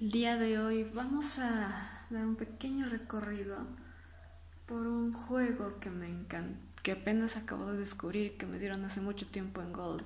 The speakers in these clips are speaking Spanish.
El día de hoy vamos a dar un pequeño recorrido por un juego que me encanta, que apenas acabo de descubrir, que me dieron hace mucho tiempo en Gold.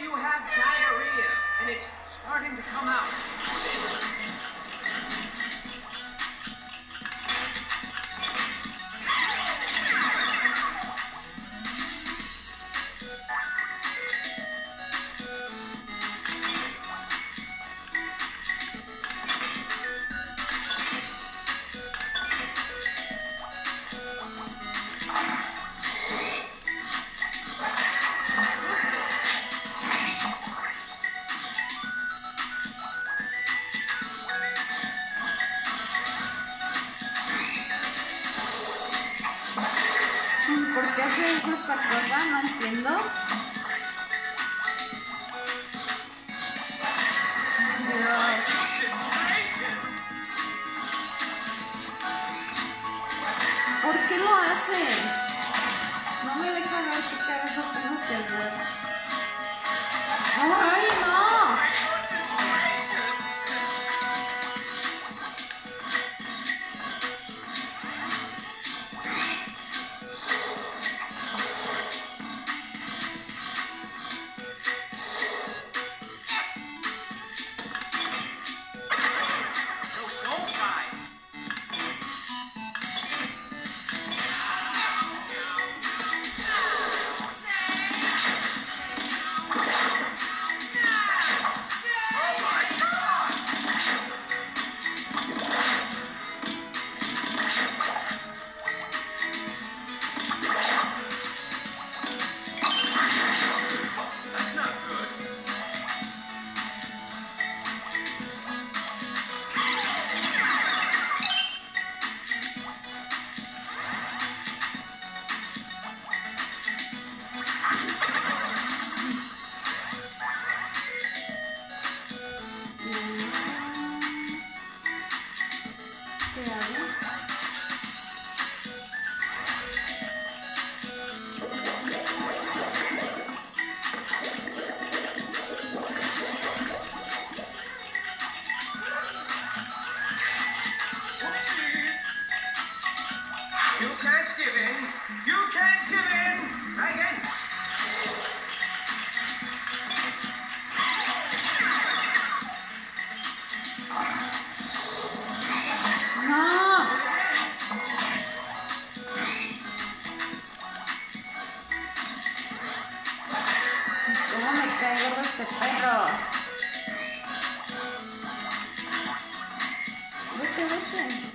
You have diarrhea, and it's starting to come out. ¿Por qué lo hace? No me deja ver qué carajos tengo que hacer. ¡Ay, no! 같아.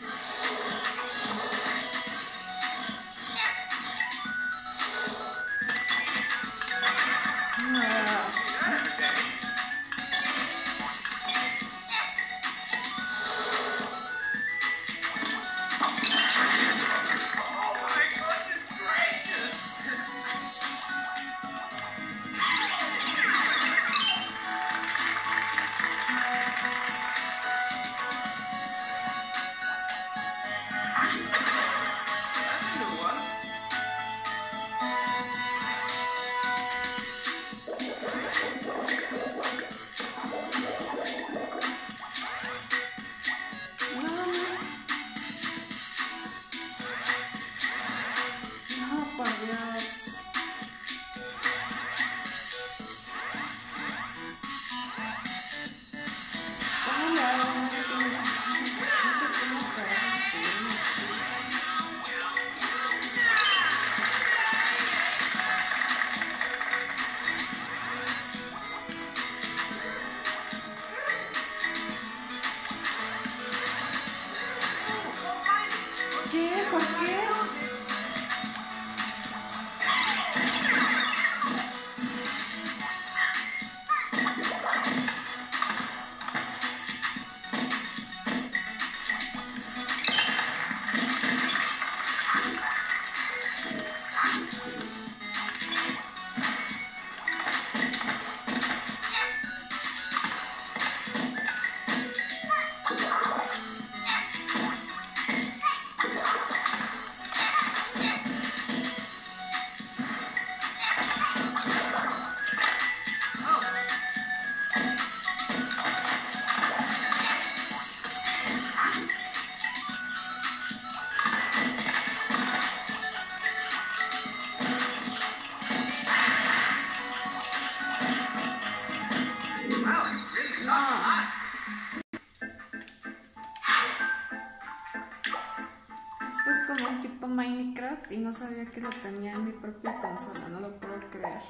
no lo puedo creer.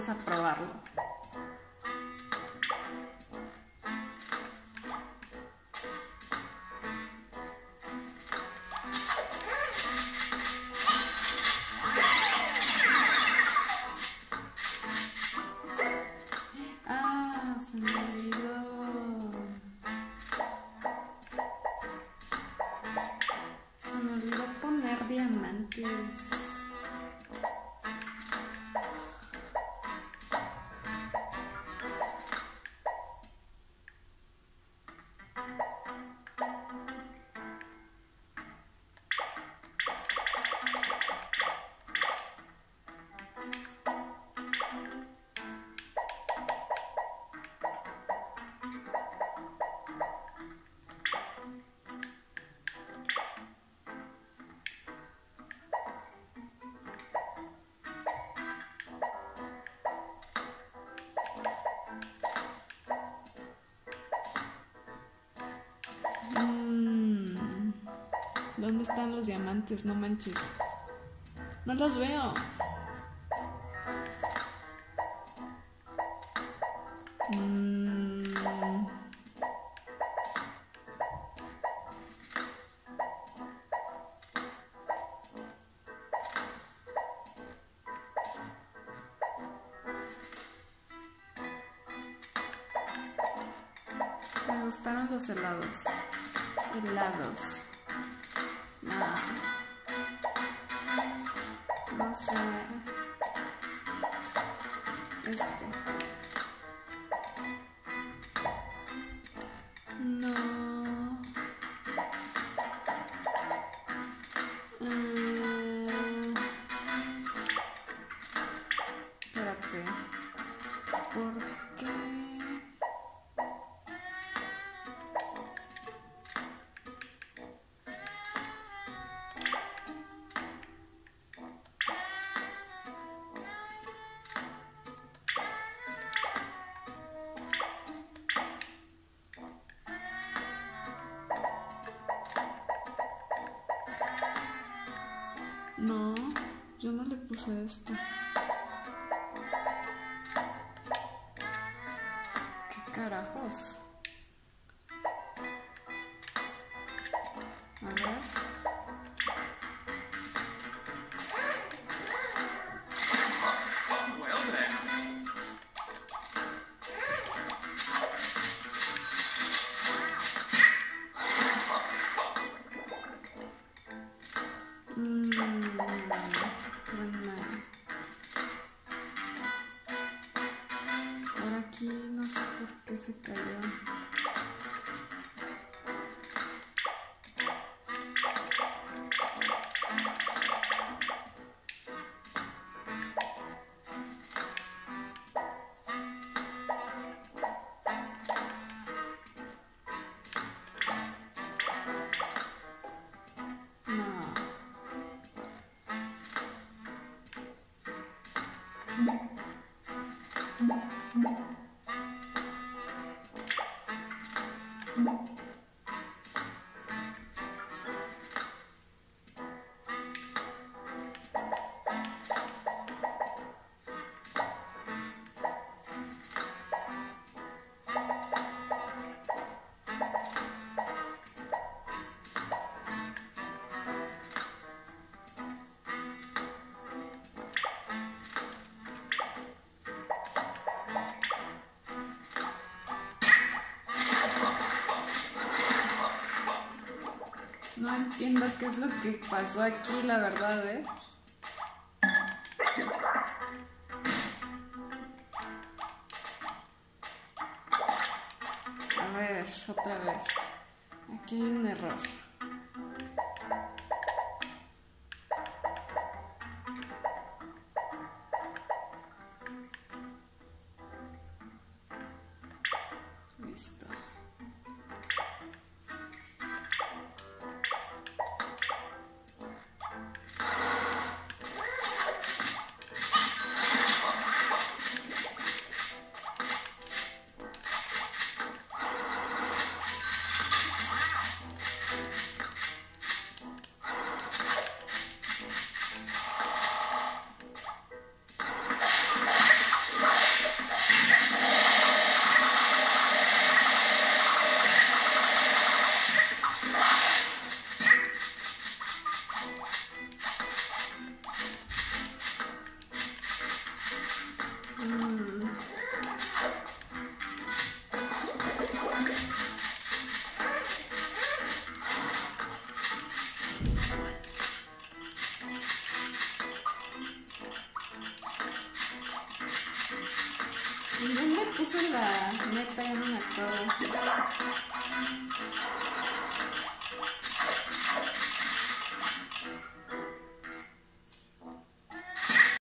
Vamos a probarlo. ¿Dónde están los diamantes? No manches. No los veo. Mm, Me gustaron los helados. Helados. vamos a este. Puse esto. ¿Qué carajos? No entiendo qué es lo que pasó aquí, la verdad, ¿eh? A ver, otra vez. Aquí hay un error.